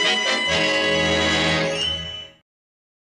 Thank you.